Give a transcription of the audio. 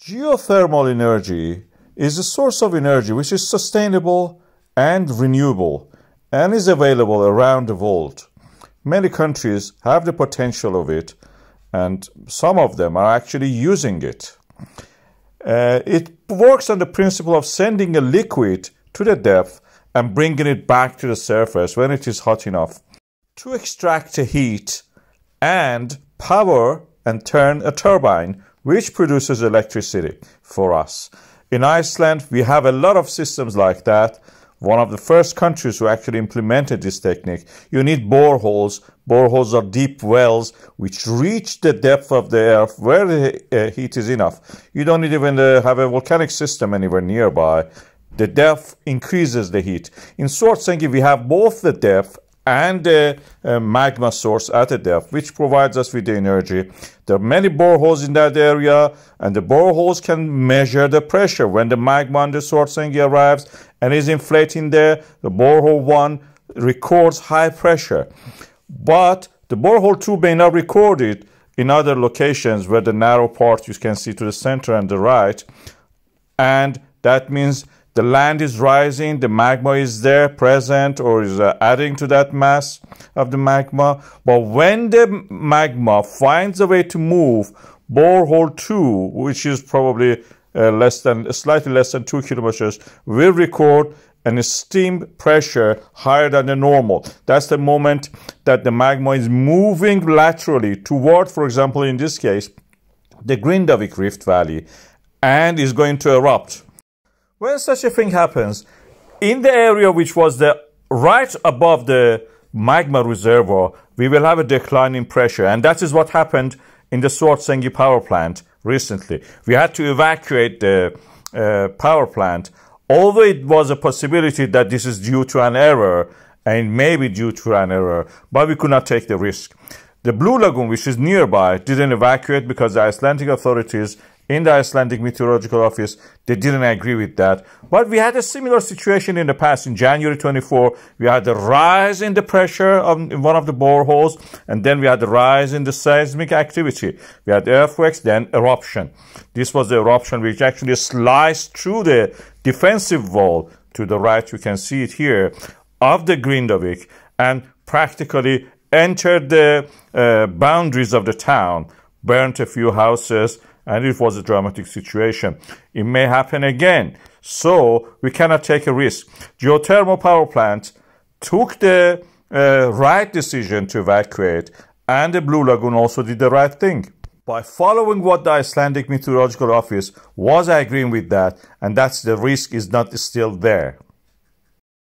Geothermal energy is a source of energy which is sustainable and renewable and is available around the world. Many countries have the potential of it, and some of them are actually using it. Uh, it works on the principle of sending a liquid to the depth and bringing it back to the surface when it is hot enough to extract the heat and power and turn a turbine which produces electricity for us. In Iceland, we have a lot of systems like that. One of the first countries who actually implemented this technique. You need boreholes. Boreholes are deep wells which reach the depth of the earth where the uh, heat is enough. You don't even uh, have a volcanic system anywhere nearby. The depth increases the heat. In Svartsengi, we have both the depth and the a, magma source at a depth, which provides us with the energy. There are many boreholes in that area, and the boreholes can measure the pressure. When the magma on the Svartsengi arrives and is inflating there, the borehole 1 records high pressure. But the borehole 2 may not record it in other locations where the narrow part you can see to the center and the right. And that means the land is rising, the magma is there present or is uh, adding to that mass of the magma. But when the magma finds a way to move, borehole 2, which is probably uh, less than, slightly less than 2 kilometers, will record an steam pressure higher than the normal. That's the moment that the magma is moving laterally toward, for example, in this case, the Grindavik Rift Valley and is going to erupt. When such a thing happens, in the area which was the right above the magma reservoir, we will have a decline in pressure. And that is what happened in the Svartsengi power plant recently. We had to evacuate the uh, power plant, although it was a possibility that this is due to an error and maybe due to an error, but we could not take the risk. The Blue Lagoon, which is nearby, didn't evacuate because the Icelandic authorities in the Icelandic Meteorological Office, they didn't agree with that. But we had a similar situation in the past. In January 24, we had a rise in the pressure of, one of the boreholes, and then we had a rise in the seismic activity. We had earthquakes, then eruption. This was the eruption which actually sliced through the defensive wall to the right. You can see it here of the Grindavik and practically entered the uh, boundaries of the town, burnt a few houses, and it was a dramatic situation. It may happen again. So we cannot take a risk. Geothermal power plant took the uh, right decision to evacuate, and the Blue Lagoon also did the right thing by following what the Icelandic Meteorological Office was agreeing with that, and that's the risk is not still there.